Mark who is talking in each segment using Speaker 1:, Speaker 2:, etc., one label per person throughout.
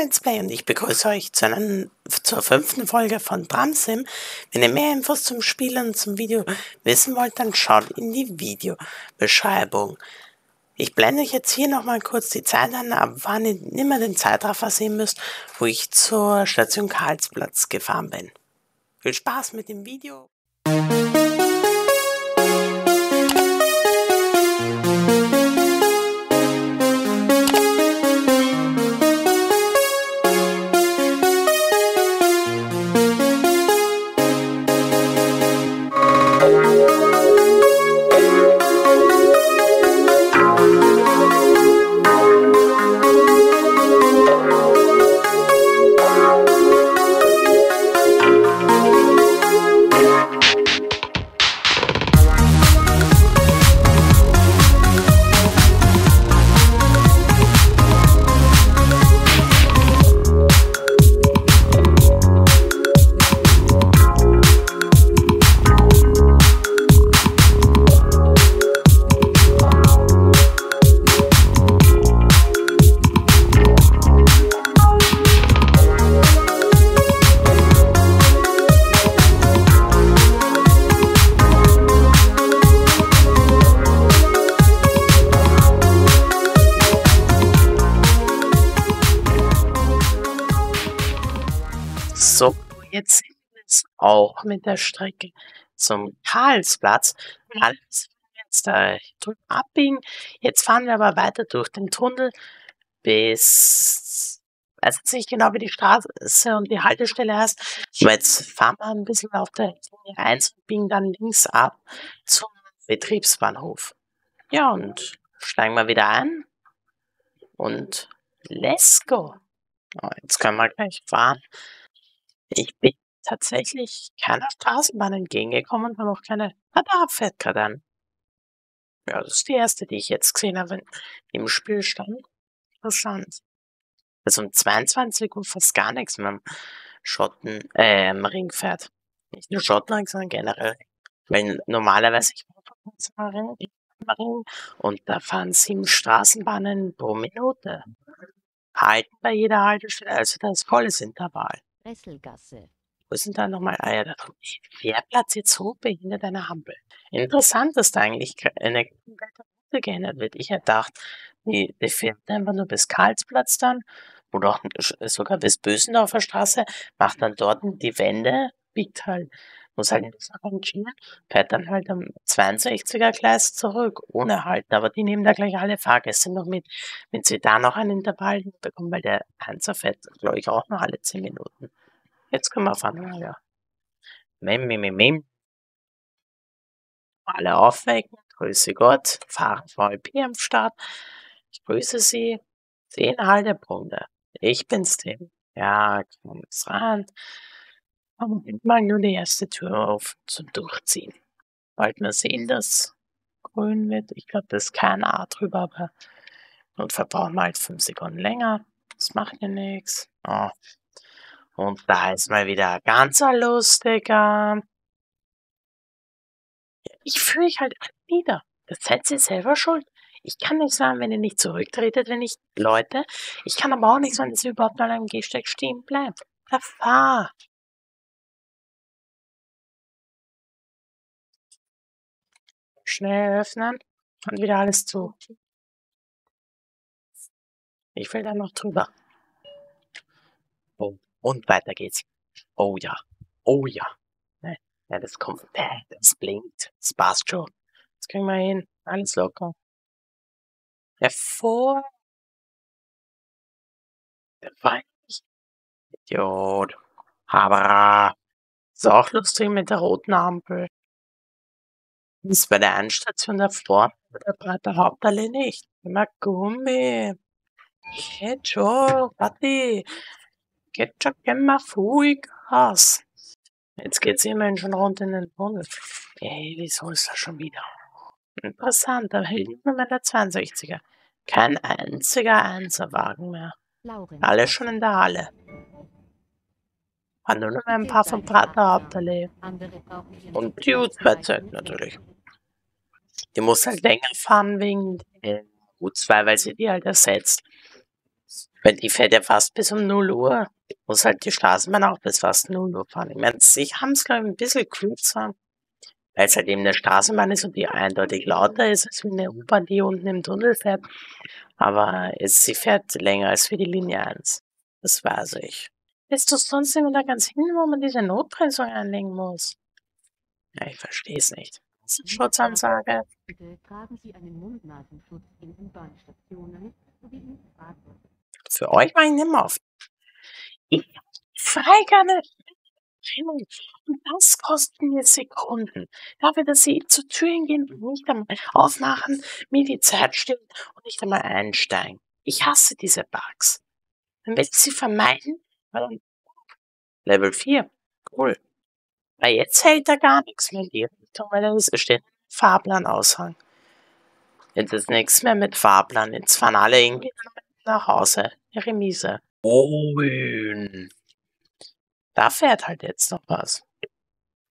Speaker 1: Let's und ich begrüße euch zu einer, zur fünften Folge von Tramsim. Wenn ihr mehr Infos zum Spiel und zum Video wissen wollt, dann schaut in die Videobeschreibung. Ich blende euch jetzt hier nochmal kurz die Zeit an, ab wann ihr immer den Zeitraffer sehen müsst, wo ich zur Station Karlsplatz gefahren bin. Viel Spaß mit dem Video! Jetzt sind wir jetzt auch mit der Strecke zum Karlsplatz. Alles jetzt da drüben abbiegen. Jetzt fahren wir aber weiter durch den Tunnel bis, weiß jetzt nicht genau, wie die Straße und die Haltestelle heißt. Aber jetzt fahren wir ein bisschen auf der Linie 1 und biegen dann links ab zum Betriebsbahnhof. Ja, und steigen wir wieder ein. Und let's go. Oh, jetzt können wir gleich fahren. Ich bin tatsächlich keiner Straßenbahn entgegengekommen und habe auch keine. Ah, da fährt gerade an. Ja, das ist die erste, die ich jetzt gesehen habe im Spielstand. Interessant. Also um 22 Uhr fast gar nichts mehr am Schotten, äh, am Ring fährt. Nicht nur Schottenring, sondern generell. Weil normalerweise ich war Ring, Ring und da fahren sieben Straßenbahnen pro Minute. Halten bei jeder Haltestelle, also das ist volles Intervall.
Speaker 2: Resselgasse.
Speaker 1: Wo sind da nochmal Eier da drin? Wer platziert so behindert eine Hampel? Interessant, dass da eigentlich eine Route geändert wird. Ich hätte gedacht, die, die fährt einfach nur bis Karlsplatz dann oder sogar bis Bösendorfer Straße, macht dann dort die Wende, biegt halt, muss halt nicht arrangieren, fährt dann halt am 62er Gleis zurück, ohne Halten. Aber die nehmen da gleich alle Fahrgäste noch mit, wenn sie da noch einen Intervall bekommen, weil der Panzer fährt, glaube ich, auch noch alle 10 Minuten. Jetzt können wir fahren, ja. Mem, mem, mem, mem. Alle aufwecken. Grüße Gott. Fahren VLP am Start. Ich grüße Sie. Zehn Haltepunkte. Ich bin's, Tim. Ja, komm jetzt rein. Moment mal nur die erste Tür auf zum Durchziehen. Bald mal sehen, dass grün wird. Ich glaube, das ist kein A drüber, aber und verbrauchen wir halt fünf Sekunden länger. Das macht ja nichts. Oh. Und da ist mal wieder ganz lustiger. Ich führe euch halt nieder. Das seid ihr selber schuld. Ich kann nicht sagen, wenn ihr nicht zurücktretet, wenn ich Leute. Ich kann aber auch nicht sagen, dass ihr überhaupt mal am Gehsteig stehen bleibt. Da fahr. Schnell öffnen und wieder alles zu. Ich will da noch drüber. Oh, und weiter geht's. Oh ja. Oh ja. Ne, ja, das kommt. Äh, das blinkt. Das passt schon. Das kriegen wir hin. Alles locker. Hervor. Der Feind. Idiot. Aber. Ist auch lustig mit der roten Ampel. Ist bei der Endstation davor, der breite Hauptallee nicht. Immer Gummi. Geht schon, warte. Geht schon, geh mal Vollgas. Jetzt geht's immerhin schon rund in den Tunnel. Ey, wieso ist das schon wieder? Interessant, da hält nur mit der 62er. Kein einziger Einserwagen mehr.
Speaker 2: Lauren.
Speaker 1: Alle schon in der Halle. Waren nur noch ein paar vom Prater Hauptallee. Und die U2-Zeit natürlich. Die muss halt länger fahren wegen der U2, weil sie die halt ersetzt. Weil die fährt ja fast bis um 0 Uhr. Muss halt die Straßenbahn auch bis fast 0 Uhr fahren. Ich meine, sie haben es, glaube ich, ein bisschen kürzer. Weil es halt eben eine Straßenbahn ist und die eindeutig lauter ist als eine U-Bahn, die unten im Tunnel fährt. Aber es, sie fährt länger als für die Linie 1. Das weiß ich. Bist du sonst immer da ganz hin, wo man diese Notbremsung anlegen muss? Ja, ich verstehe es nicht. Schutzansage. Für euch war ich nimmer auf. Ich frei gerne Trennung. Und das kostet mir Sekunden. Dafür, dass sie zur Tür hingehen und nicht einmal aufmachen, mir die Zeit stimmt und nicht einmal einsteigen. Ich hasse diese Bugs. Dann will ich sie vermeiden, weil dann Level 4. Cool. Weil jetzt hält er gar nichts mehr in die Richtung, weil da ist- steht ein Fahrplanaushang. Jetzt ist nichts mehr mit Fahrplan. Jetzt fahren alle irgendwie nach Hause. Ihre Miese. Grün. Da fährt halt jetzt noch was.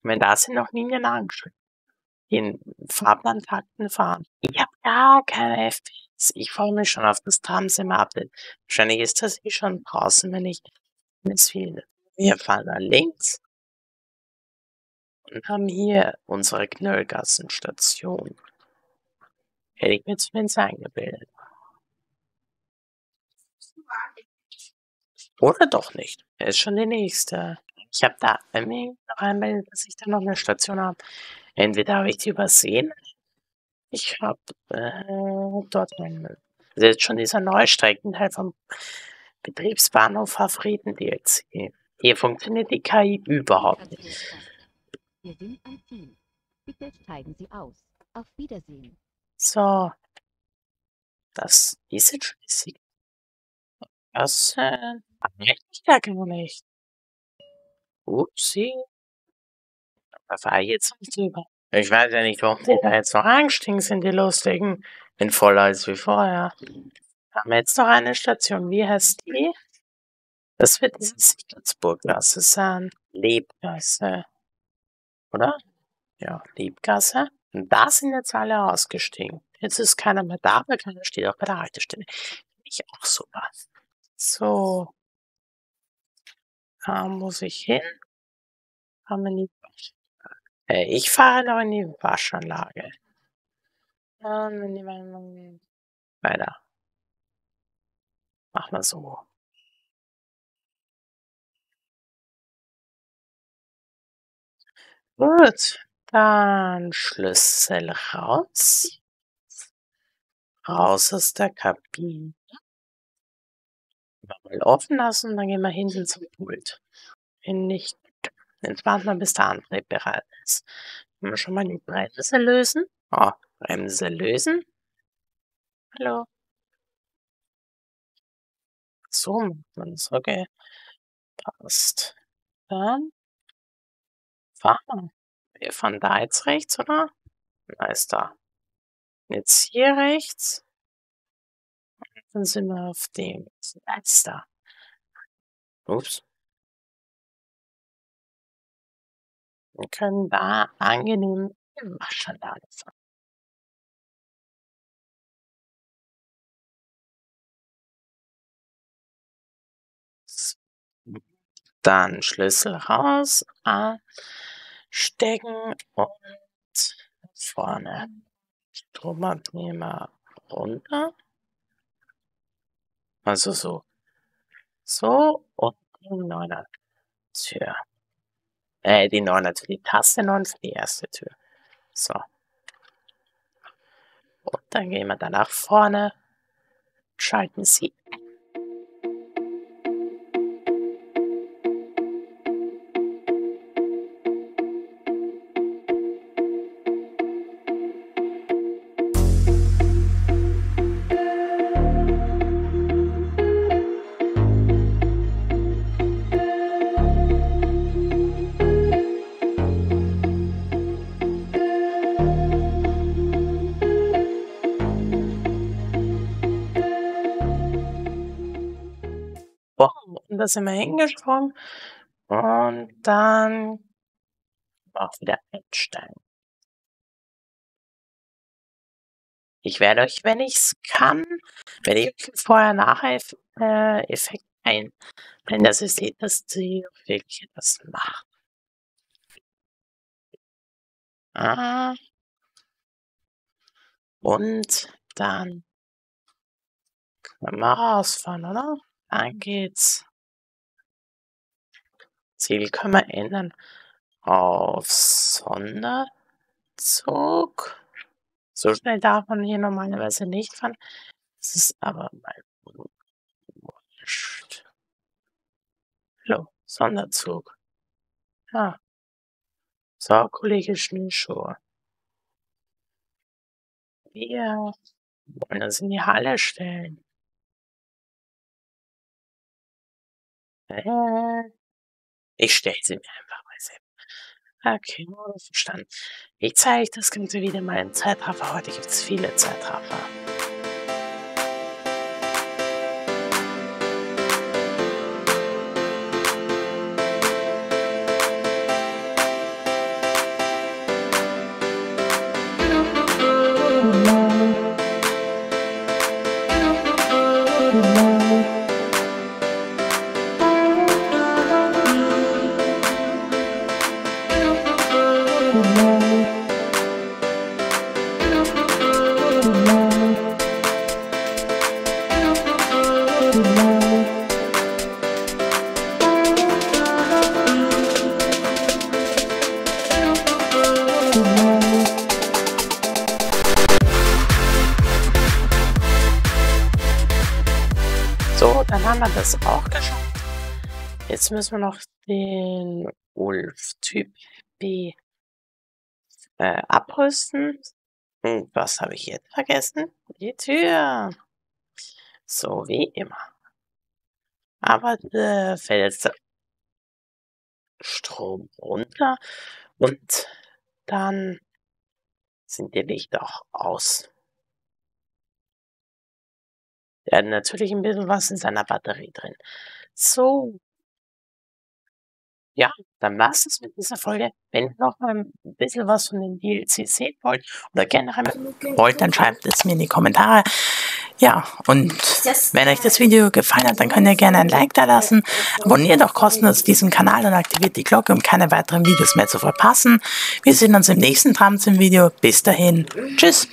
Speaker 1: Wenn da sind noch Linien angeschrieben. Die in Fahrplantakten fahren. Ich habe gar keine FPS. Ich freue mich schon auf das Tramsim-Update. Wahrscheinlich ist das eh schon draußen, wenn ich will. Wir fahren da links und haben hier unsere Knöllgassenstation. Hätte ich mir zumindest eingebildet. Oder doch nicht. Er ist schon die nächste. Ich habe da noch einmal, dass ich da noch eine Station habe. Entweder habe ich die übersehen. Ich habe äh, dort einen. Das ist jetzt schon dieser Neustreckenteil vom Betriebsbahnhof Favoriten DLC. Hier funktioniert die KI überhaupt nicht.
Speaker 2: Wir sind am Ziel. Bitte steigen Sie aus. Auf Wiedersehen.
Speaker 1: So. Das ist jetzt schließlich. Das äh, reicht ich gar nicht. Upsi. Da fahre ich jetzt nicht drüber. Ich weiß ja nicht, warum die da jetzt noch angestiegen sind, die Lustigen. Bin voller als wie vorher. Haben wir jetzt noch eine Station. Wie heißt die? Das wird diese Sichertsburggasse sein. Lebgasse. Oder? Ja, Lebgasse. Und da sind jetzt alle ausgestiegen. Jetzt ist keiner mehr da, aber keiner steht auch bei der Haltestelle. Finde ich auch super. So. Da muss ich hin. Haben wir die äh, ich fahre noch in die Waschanlage. Weiter. Mach mal so. Gut. Dann Schlüssel raus. Raus aus der Kabine. Offen lassen, dann gehen wir hinten zum Pult. Wenn nicht, jetzt warten wir, bis der Antrieb bereit ist. Können wir schon mal die Bremse lösen? Oh, Bremse lösen. Hallo. So man es, okay. Passt. Dann fahren wir. Wir fahren da jetzt rechts, oder? Da ist da. Jetzt hier rechts. Dann sind wir auf dem. Da. Ups. Wir können da angenehm die Waschanlage fahren. Dann Schlüssel raus, stecken und vorne Stromabnehmer runter. Also so. So und die Neuner Tür. Äh, die Neuner Tür. Die Taste 9 für die erste Tür. So. Und dann gehen wir da nach vorne. Schalten sie da sind wir hingesprungen. Und dann auch wieder einsteigen. Ich werde euch, wenn ich es kann, werde ich euch Vorher-Nachher-Effekt ein, wenn dass ihr seht, dass sie wirklich etwas macht. Ah. Und dann können wir rausfahren, oder? Dann geht's. Ziel können wir ändern auf Sonderzug. So schnell darf man hier normalerweise nicht fahren. Das ist aber mal wurscht. Hallo, Sonderzug. Ja. So, Kollege Schneeschuh. Wir wollen uns in die Halle stellen. Äh, ich stelle sie mir einfach mal selbst. Okay, verstanden. Ich zeige euch das Ganze wieder mal im Zeitraffer. Heute gibt es viele Zeitraffer. Das auch geschafft. Jetzt müssen wir noch den Ulf Typ B äh, abrüsten. Und was habe ich jetzt vergessen? Die Tür. So wie immer. Aber äh, fällt Strom runter und dann sind die Lichter auch aus. Hat natürlich ein bisschen was in seiner Batterie drin. So. Ja, dann war's es mit dieser Folge. Wenn ihr noch mal ein bisschen was von den DLC sehen wollt oder generell wollt, dann schreibt es mir in die Kommentare. Ja, und wenn euch das Video gefallen hat, dann könnt ihr gerne ein Like da lassen. Abonniert auch kostenlos diesen Kanal und aktiviert die Glocke, um keine weiteren Videos mehr zu verpassen. Wir sehen uns im nächsten Tramzim-Video. Bis dahin. Tschüss.